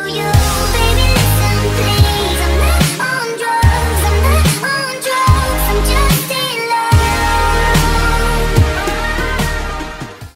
you.